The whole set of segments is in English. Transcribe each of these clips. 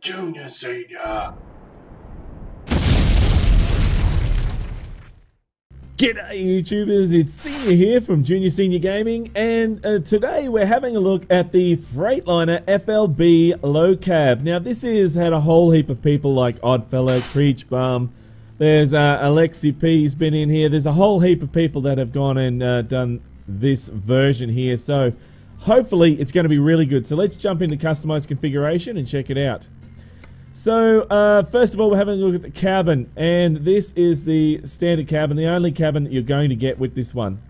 Junior Senior. G'day YouTubers, it's Senior here from Junior Senior Gaming and uh, today we're having a look at the Freightliner FLB Low Cab. Now this has had a whole heap of people like Oddfellow, Kriechbaum, there's uh, AlexeyP's been in here, there's a whole heap of people that have gone and uh, done this version here so hopefully it's going to be really good. So let's jump into customized configuration and check it out. So, uh, first of all, we're having a look at the cabin, and this is the standard cabin, the only cabin that you're going to get with this one.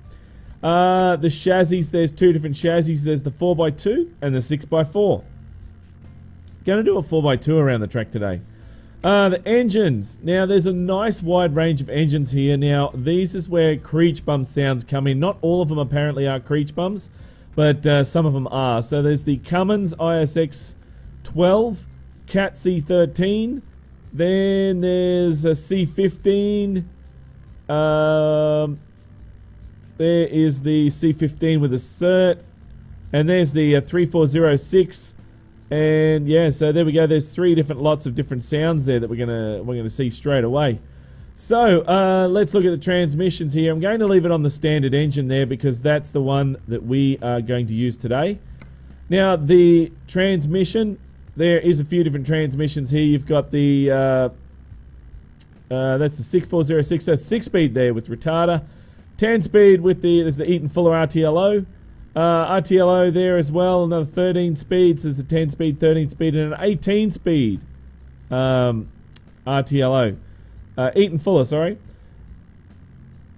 Uh, the chassis, there's two different chassis. There's the 4x2 and the 6x4. Going to do a 4x2 around the track today. Uh, the engines. Now, there's a nice wide range of engines here. Now, these is where Kriechbaum sounds come in. Not all of them apparently are Kriechbaums, but uh, some of them are. So there's the Cummins ISX 12, Cat C13. Then there's a C15. Um, there is the C15 with ACERT. And there's the uh, 3406. And yeah, so there we go. There's three different lots of different sounds there that we're gonna we're gonna see straight away. So uh, let's look at the transmissions here. I'm going to leave it on the standard engine there because that's the one that we are going to use today. Now the transmission there is a few different transmissions here. You've got the, uh, uh, that's the 6406, that's 6 speed there with retarder. 10 speed with the, there's the Eaton Fuller RTLO. Uh, RTLO there as well, another 13 speed, so there's a 10 speed, 13 speed, and an 18 speed um, RTLO. Uh, Eaton Fuller, sorry.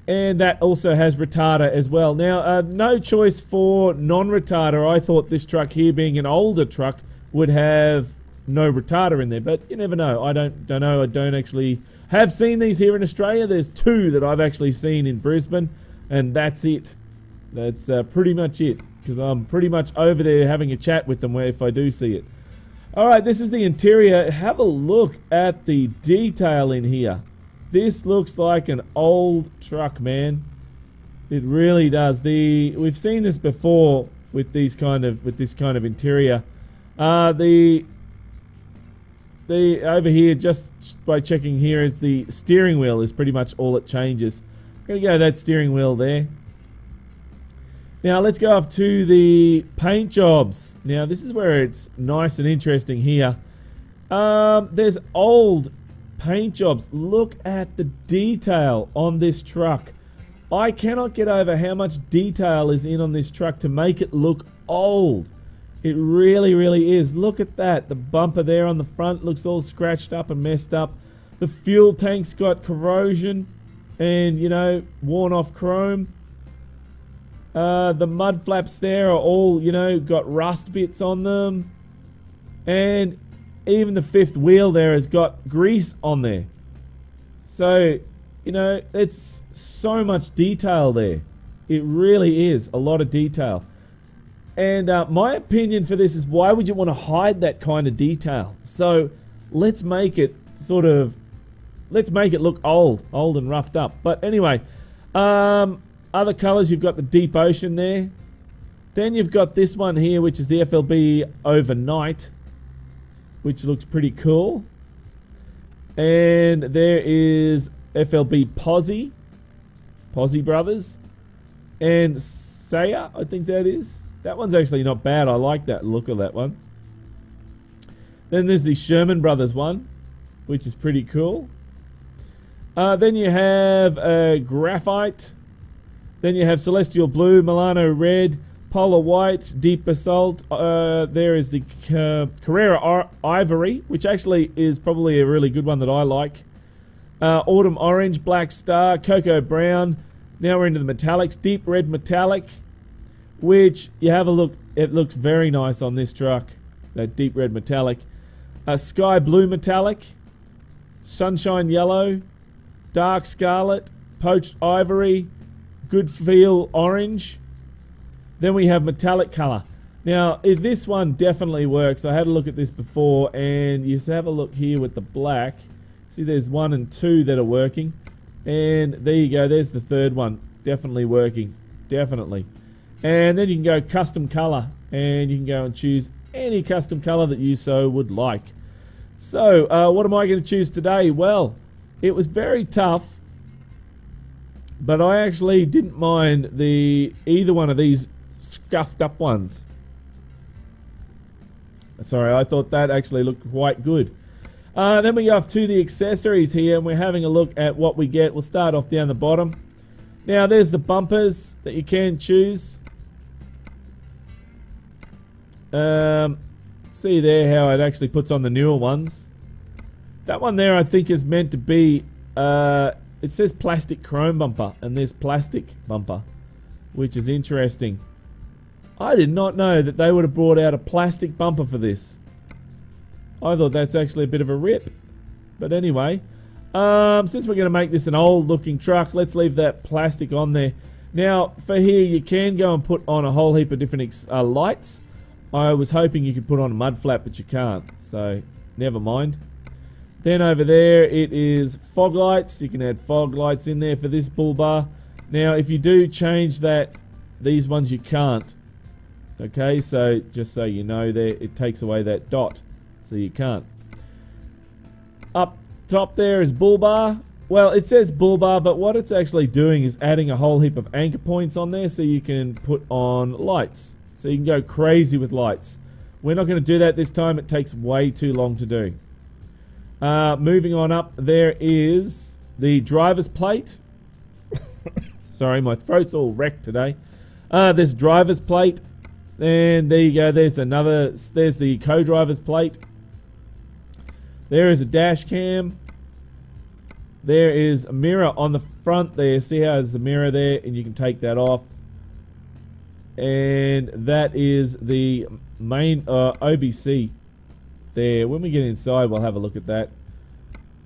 And that also has retarder as well. Now, uh, no choice for non-retarder. I thought this truck here being an older truck would have no retarder in there, but you never know. I don't don't know. I don't actually have seen these here in Australia. There's two that I've actually seen in Brisbane, and that's it. That's uh, pretty much it, because I'm pretty much over there having a chat with them where if I do see it. Alright, this is the interior. Have a look at the detail in here. This looks like an old truck, man. It really does. The We've seen this before with these kind of with this kind of interior. Uh, the the over here, just by checking here, is the steering wheel is pretty much all it changes. There you go, that steering wheel there. Now let's go off to the paint jobs. Now this is where it's nice and interesting here. Um, there's old paint jobs. Look at the detail on this truck. I cannot get over how much detail is in on this truck to make it look old. It really, really is. Look at that. The bumper there on the front looks all scratched up and messed up. The fuel tank's got corrosion and, you know, worn off chrome. Uh, the mud flaps there are all, you know, got rust bits on them. And even the fifth wheel there has got grease on there. So, you know, it's so much detail there. It really is a lot of detail. And uh, my opinion for this is why would you want to hide that kind of detail? So let's make it sort of, let's make it look old, old and roughed up. But anyway, um, other colors, you've got the deep ocean there. Then you've got this one here, which is the FLB overnight, which looks pretty cool. And there is FLB Posse, Posse Brothers, and Saya, I think that is. That one's actually not bad. I like that look of that one. Then there's the Sherman Brothers one, which is pretty cool. Uh, then you have uh, Graphite. Then you have Celestial Blue, Milano Red, Polar White, Deep Basalt. Uh, there is the uh, Carrera Ivory, which actually is probably a really good one that I like. Uh, Autumn Orange, Black Star, Cocoa Brown. Now we're into the metallics. Deep Red Metallic which you have a look, it looks very nice on this truck. That deep red metallic. A sky blue metallic, sunshine yellow, dark scarlet, poached ivory, good feel orange. Then we have metallic color. Now, this one definitely works. I had a look at this before, and you have a look here with the black. See, there's one and two that are working. And there you go. There's the third one. Definitely working. Definitely. And then you can go custom color and you can go and choose any custom color that you so would like. So, uh, what am I going to choose today? Well, it was very tough, but I actually didn't mind the either one of these scuffed up ones. Sorry, I thought that actually looked quite good. Uh, then we go off to the accessories here, and we're having a look at what we get. We'll start off down the bottom. Now, there's the bumpers that you can choose. Um, see there how it actually puts on the newer ones. That one there, I think, is meant to be... Uh, it says plastic chrome bumper, and there's plastic bumper, which is interesting. I did not know that they would have brought out a plastic bumper for this. I thought that's actually a bit of a rip. But anyway, um, since we're going to make this an old looking truck, let's leave that plastic on there. Now, for here, you can go and put on a whole heap of different uh, lights. I was hoping you could put on a mud flap, but you can't. So, never mind. Then over there, it is fog lights. You can add fog lights in there for this bull bar. Now, if you do change that, these ones you can't. Okay, so just so you know there, it takes away that dot. So you can't. Up top there is bull bar. Well, it says bull bar, but what it's actually doing is adding a whole heap of anchor points on there so you can put on lights. So you can go crazy with lights. We're not going to do that this time. It takes way too long to do. Uh, moving on up, there is the driver's plate. Sorry, my throat's all wrecked today. Uh, there's driver's plate. And there you go. There's another. There's the co-driver's plate. There is a dash cam. There is a mirror on the front there. See how there's a mirror there and you can take that off. And that is the main uh, OBC there. When we get inside, we'll have a look at that.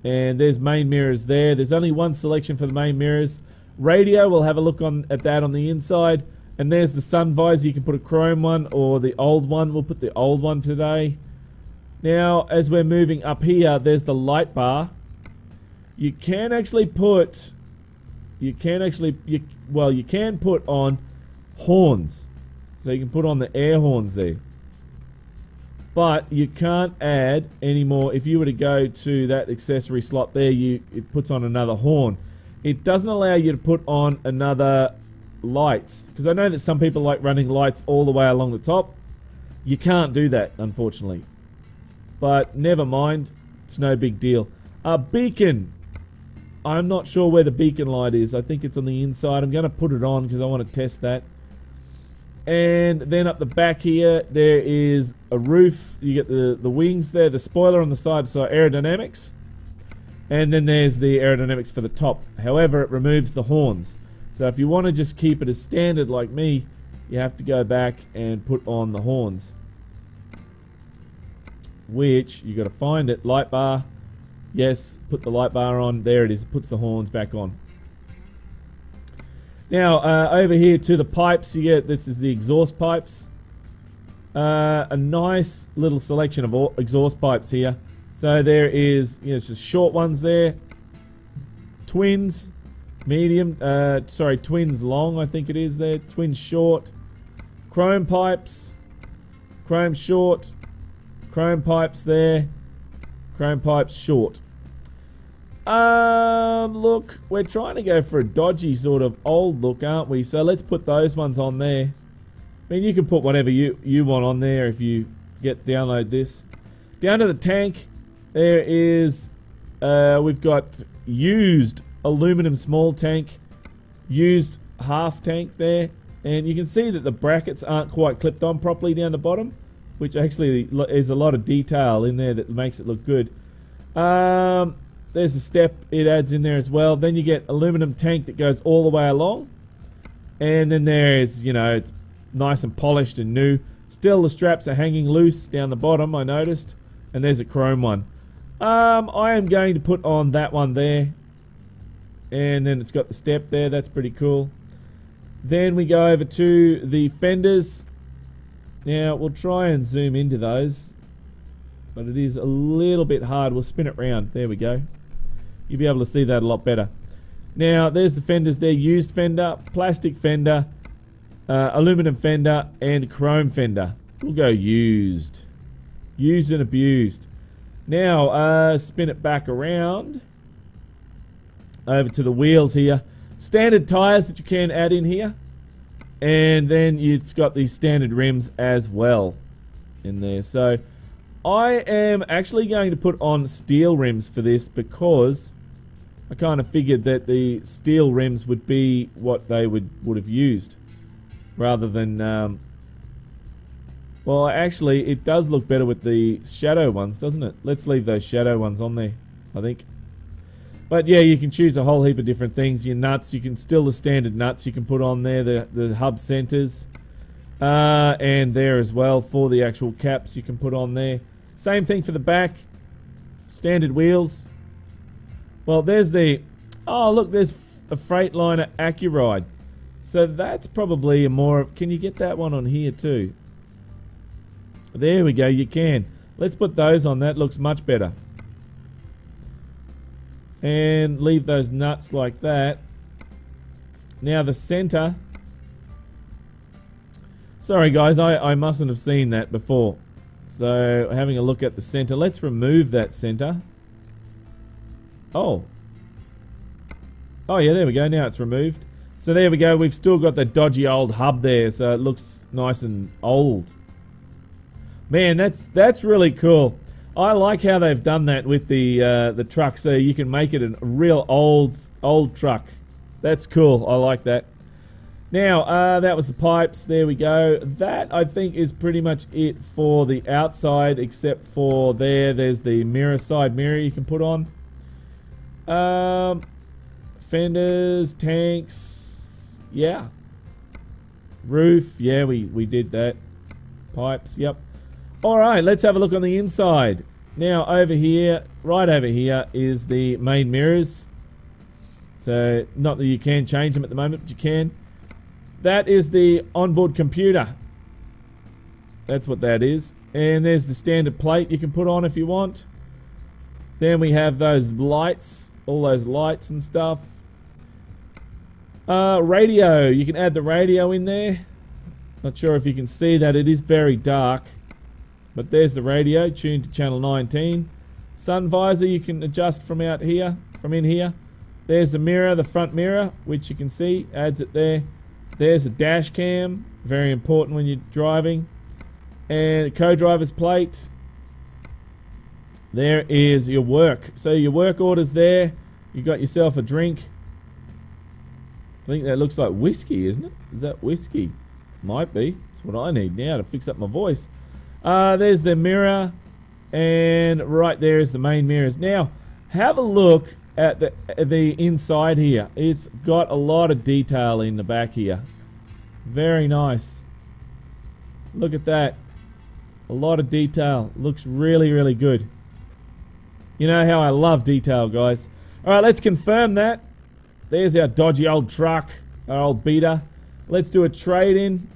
And there's main mirrors there. There's only one selection for the main mirrors. Radio, we'll have a look on at that on the inside. And there's the sun visor. You can put a chrome one or the old one. We'll put the old one today. Now, as we're moving up here, there's the light bar. You can actually put, you can actually, you, well, you can put on horns. So you can put on the air horns there. But you can't add any more. If you were to go to that accessory slot there, you it puts on another horn. It doesn't allow you to put on another lights. Because I know that some people like running lights all the way along the top. You can't do that, unfortunately. But never mind. It's no big deal. A beacon. I'm not sure where the beacon light is. I think it's on the inside. I'm going to put it on because I want to test that. And then up the back here, there is a roof. You get the, the wings there, the spoiler on the side, so aerodynamics. And then there's the aerodynamics for the top. However, it removes the horns. So if you want to just keep it as standard like me, you have to go back and put on the horns which you got to find it. Light bar. Yes, put the light bar on. There it is. Puts the horns back on. Now, uh, over here to the pipes, you get this is the exhaust pipes. Uh, a nice little selection of exhaust pipes here. So there is, you know, it's just short ones there. Twins, medium, uh, sorry, twins long, I think it is there. Twins short. Chrome pipes, chrome short, Chrome pipes there. Chrome pipes short. Um, look, we're trying to go for a dodgy sort of old look, aren't we? So let's put those ones on there. I mean, you can put whatever you, you want on there if you get download this. Down to the tank, there is, uh, we've got used aluminum small tank, used half tank there, and you can see that the brackets aren't quite clipped on properly down the bottom which actually is a lot of detail in there that makes it look good. Um, there's a step it adds in there as well. Then you get aluminum tank that goes all the way along. And then there's, you know, it's nice and polished and new. Still, the straps are hanging loose down the bottom, I noticed. And there's a chrome one. Um, I am going to put on that one there. And then it's got the step there. That's pretty cool. Then we go over to the fenders. Now, we'll try and zoom into those, but it is a little bit hard. We'll spin it round. There we go. You'll be able to see that a lot better. Now, there's the fenders there. Used fender, plastic fender, uh, aluminum fender, and chrome fender. We'll go used. Used and abused. Now, uh, spin it back around. Over to the wheels here. Standard tyres that you can add in here. And then it's got these standard rims as well in there. So, I am actually going to put on steel rims for this because I kind of figured that the steel rims would be what they would, would have used rather than um, well, actually, it does look better with the shadow ones, doesn't it? Let's leave those shadow ones on there, I think. But yeah, you can choose a whole heap of different things. Your nuts, you can still the standard nuts you can put on there, the, the hub centers. Uh, and there as well for the actual caps you can put on there. Same thing for the back. Standard wheels. Well, there's the... Oh, look, there's a Freightliner Accuride. So that's probably a more... Of, can you get that one on here too? There we go, you can. Let's put those on. That looks much better. And leave those nuts like that. Now the center. Sorry guys, I, I mustn't have seen that before. So having a look at the center. Let's remove that center. Oh. Oh yeah, there we go. Now it's removed. So there we go. We've still got the dodgy old hub there. So it looks nice and old. Man, that's that's really cool. I like how they've done that with the uh, the truck, so you can make it a real old old truck. That's cool. I like that. Now, uh, that was the pipes. There we go. That, I think, is pretty much it for the outside, except for there. There's the mirror side mirror you can put on. Um, fenders, tanks, yeah. Roof, yeah, we, we did that. Pipes, yep. Alright, let's have a look on the inside. Now, over here, right over here, is the main mirrors. So, not that you can change them at the moment, but you can. That is the onboard computer. That's what that is. And there's the standard plate you can put on if you want. Then we have those lights, all those lights and stuff. Uh, radio, you can add the radio in there. Not sure if you can see that, it is very dark. But there's the radio, tuned to channel 19. Sun visor you can adjust from out here, from in here. There's the mirror, the front mirror, which you can see, adds it there. There's a dash cam, very important when you're driving. And co-driver's plate. There is your work. So your work order's there. You got yourself a drink. I think that looks like whiskey, isn't it? Is that whiskey? Might be. That's what I need now to fix up my voice. Uh, there's the mirror, and right there is the main mirrors. Now, have a look at the the inside here. It's got a lot of detail in the back here. Very nice. Look at that. A lot of detail. Looks really, really good. You know how I love detail, guys. Alright, let's confirm that. There's our dodgy old truck. Our old beater. Let's do a trade-in.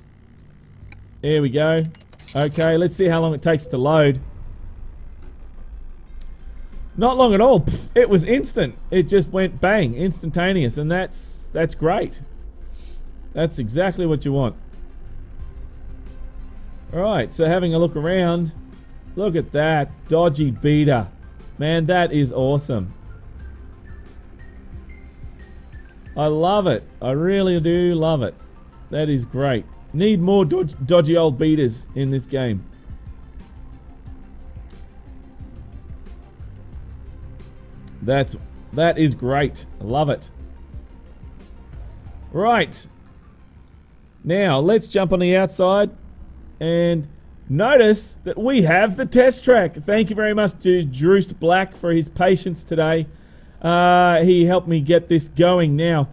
There we go. Okay, let's see how long it takes to load. Not long at all. Pfft, it was instant. It just went bang, instantaneous, and that's that's great. That's exactly what you want. Alright, so having a look around, look at that dodgy beater. Man, that is awesome. I love it. I really do love it. That is great. Need more dodgy, dodgy old beaters in this game. That's that is great. Love it. Right. Now, let's jump on the outside and notice that we have the test track. Thank you very much to Drewst Black for his patience today. Uh, he helped me get this going. Now,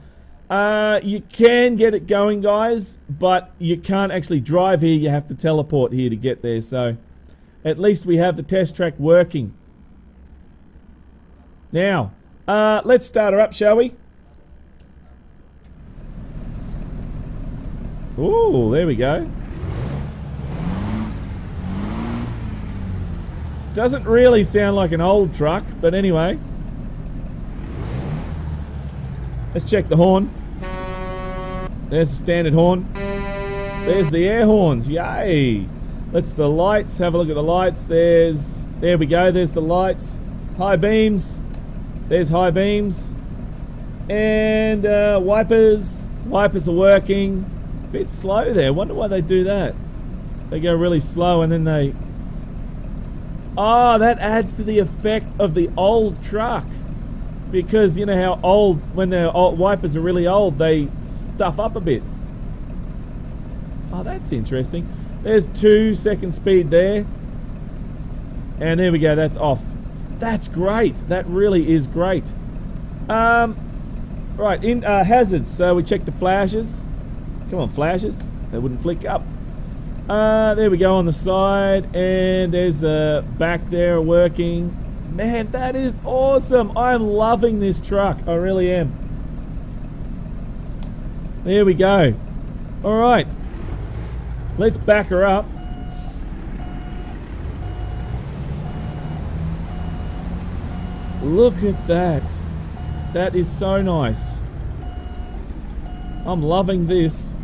uh, you can get it going, guys, but you can't actually drive here. You have to teleport here to get there. So, at least we have the test track working. Now, uh, let's start her up, shall we? Ooh, there we go. Doesn't really sound like an old truck, but anyway. Let's check the horn. There's the standard horn. There's the air horns. Yay! Let's the lights. Have a look at the lights. There's There we go. There's the lights. High beams. There's high beams. And uh, wipers. Wipers are working. Bit slow there. Wonder why they do that. They go really slow and then they... Oh, that adds to the effect of the old truck. Because you know how old, when the wipers are really old, they stuff up a bit. Oh, that's interesting. There's two second speed there. And there we go, that's off. That's great. That really is great. Um, right, in uh, hazards. So we check the flashes. Come on, flashes. They wouldn't flick up. Uh, there we go on the side. And there's a back there working. Man, that is awesome. I'm loving this truck. I really am. There we go. All right. Let's back her up. Look at that. That is so nice. I'm loving this.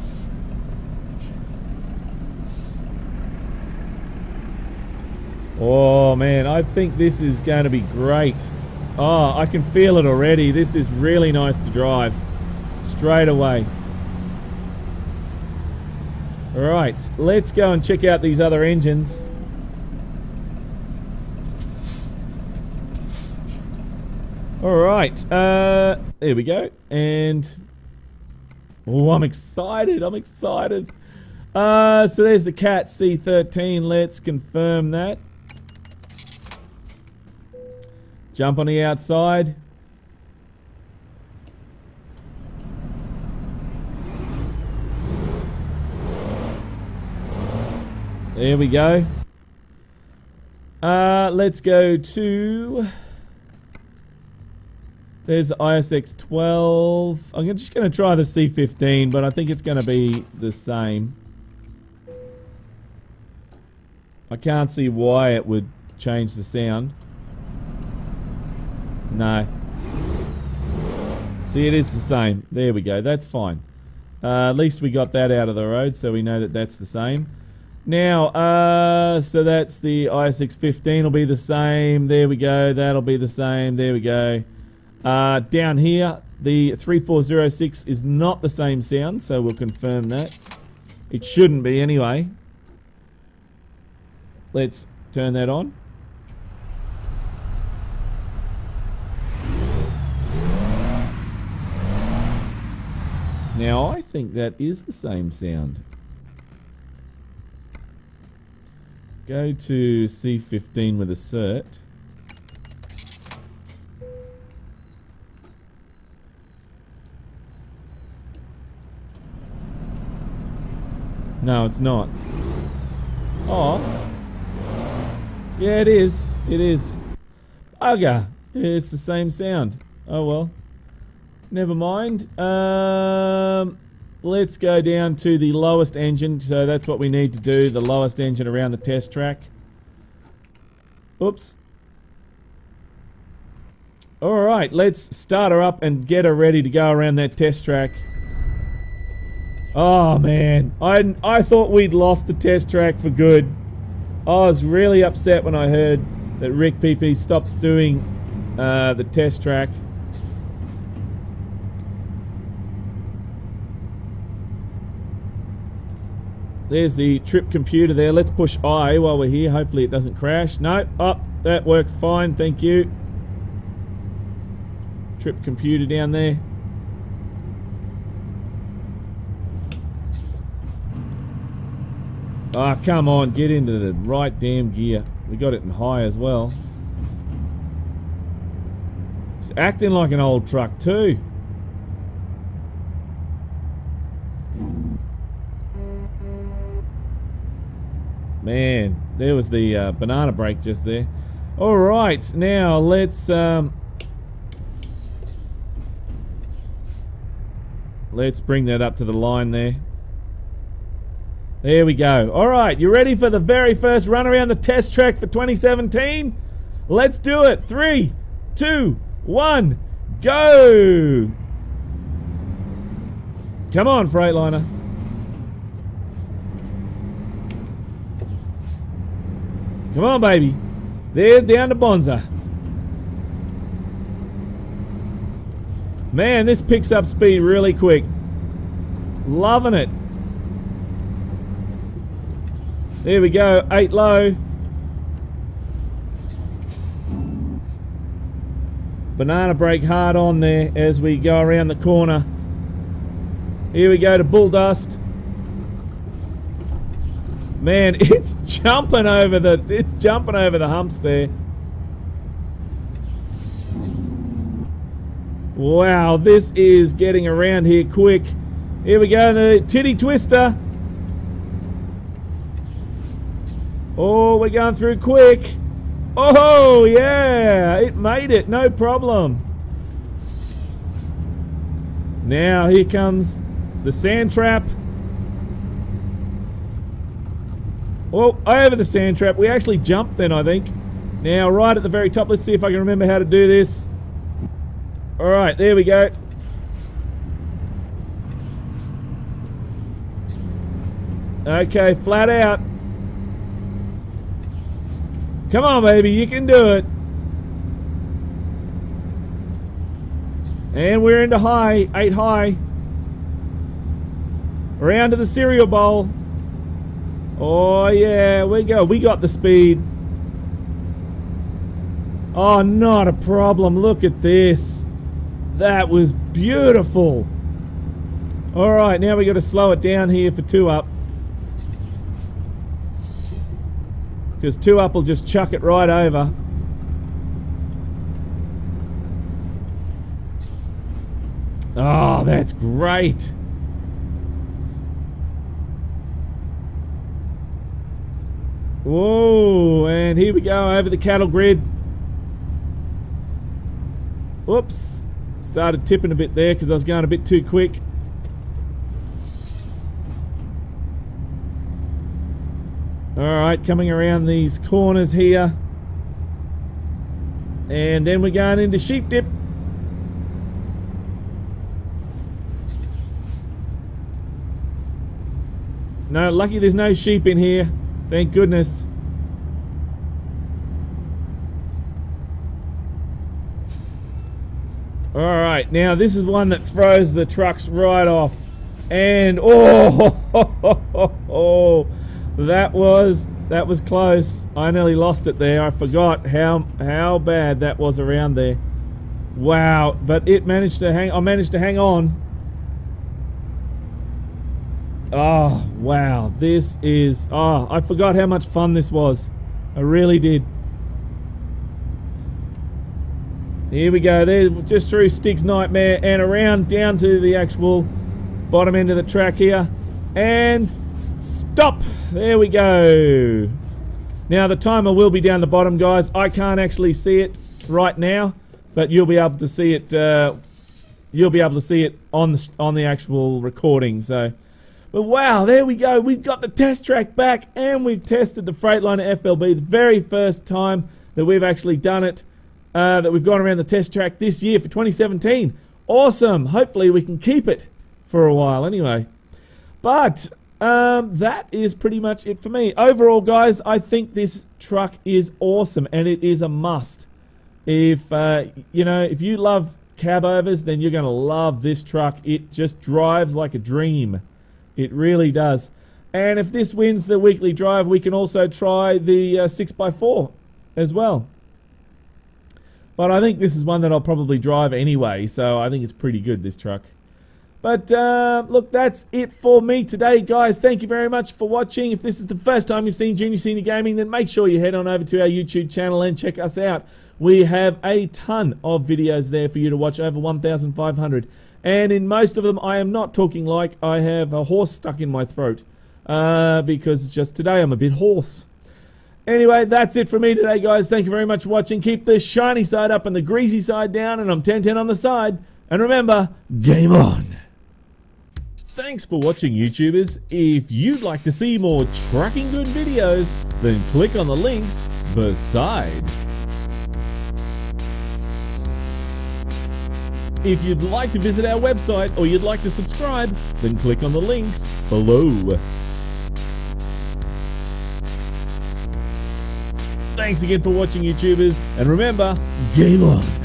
Oh man, I think this is going to be great. Oh, I can feel it already. This is really nice to drive. Straight away. Alright, let's go and check out these other engines. Alright, uh, there we go. And, oh, I'm excited, I'm excited. Uh, so there's the CAT C13, let's confirm that. Jump on the outside. There we go. Uh, let's go to there's ISX 12. I'm just going to try the C15, but I think it's going to be the same. I can't see why it would change the sound. No. See, it is the same. There we go. That's fine. Uh, at least we got that out of the road, so we know that that's the same. Now, uh, so that's the ISX 15 will be the same. There we go. That'll be the same. There we go. Uh, down here, the 3406 is not the same sound, so we'll confirm that. It shouldn't be anyway. Let's turn that on. Now, I think that is the same sound. Go to C15 with ACERT. No, it's not. Oh. Yeah, it is. It is. Bugger. It's the same sound. Oh well. Never mind. Um, let's go down to the lowest engine. So that's what we need to do. The lowest engine around the test track. Oops. Alright, let's start her up and get her ready to go around that test track. Oh man, I I thought we'd lost the test track for good. I was really upset when I heard that Rick PP stopped doing uh, the test track. There's the trip computer there. Let's push I while we're here. Hopefully it doesn't crash. No. Oh, that works fine. Thank you. Trip computer down there. Ah, oh, come on, get into the right damn gear. We got it in high as well. It's acting like an old truck too. Man, there was the uh, banana break just there. All right, now let's um, let's bring that up to the line there. There we go. All right, you ready for the very first run around the test track for 2017? Let's do it. Three, two, one, go! Come on, Freightliner. Come on, baby. There down to Bonza. Man, this picks up speed really quick. Loving it. There we go, eight low. Banana brake hard on there as we go around the corner. Here we go to Bull Dust. Man, it's jumping over the it's jumping over the humps there. Wow, this is getting around here quick. Here we go, the titty twister. Oh, we're going through quick. Oh, yeah, it made it, no problem. Now, here comes the sand trap. Oh, over the sand trap. We actually jumped then, I think. Now, right at the very top, let's see if I can remember how to do this. Alright, there we go. Okay, flat out. Come on, baby, you can do it. And we're into high, 8 high. Around to the cereal bowl. Oh, yeah, we go. We got the speed. Oh, not a problem. Look at this. That was beautiful. Alright, now we got to slow it down here for two up. Because two up will just chuck it right over. Oh, that's great. Whoa, and here we go over the cattle grid. Whoops. Started tipping a bit there because I was going a bit too quick. Alright, coming around these corners here. And then we're going into sheep dip. No, lucky there's no sheep in here. Thank goodness. Alright, now this is one that throws the trucks right off. And, oh, oh, that was, that was close. I nearly lost it there. I forgot how, how bad that was around there. Wow, but it managed to hang, I managed to hang on. Oh, wow, this is, oh, I forgot how much fun this was. I really did. Here we go. There, just through Stig's Nightmare and around down to the actual bottom end of the track here. And stop. There we go. Now the timer will be down the bottom, guys. I can't actually see it right now, but you'll be able to see it. Uh, you'll be able to see it on the on the actual recording. So, but wow, there we go. We've got the test track back, and we've tested the Freightliner FLB the very first time that we've actually done it uh, that we've gone around the test track this year for 2017. Awesome. Hopefully we can keep it for a while anyway. But um, that is pretty much it for me. Overall, guys, I think this truck is awesome and it is a must. If, uh, you know, if you love cab overs, then you're going to love this truck. It just drives like a dream. It really does. And if this wins the weekly drive, we can also try the uh, 6x4 as well. But I think this is one that I'll probably drive anyway, so I think it's pretty good, this truck. But uh, look, that's it for me today, guys. Thank you very much for watching. If this is the first time you've seen Junior Senior Gaming, then make sure you head on over to our YouTube channel and check us out. We have a ton of videos there for you to watch, over 1,500. And in most of them, I am not talking like I have a horse stuck in my throat. Uh, because just today I'm a bit hoarse. Anyway, that's it for me today, guys. Thank you very much for watching. Keep the shiny side up and the greasy side down, and I'm 1010 on the side. And remember, game on! Thanks for watching, YouTubers. If you'd like to see more trucking good videos, then click on the links beside. If you'd like to visit our website or you'd like to subscribe, then click on the links below. Thanks again for watching, YouTubers. And remember, game on.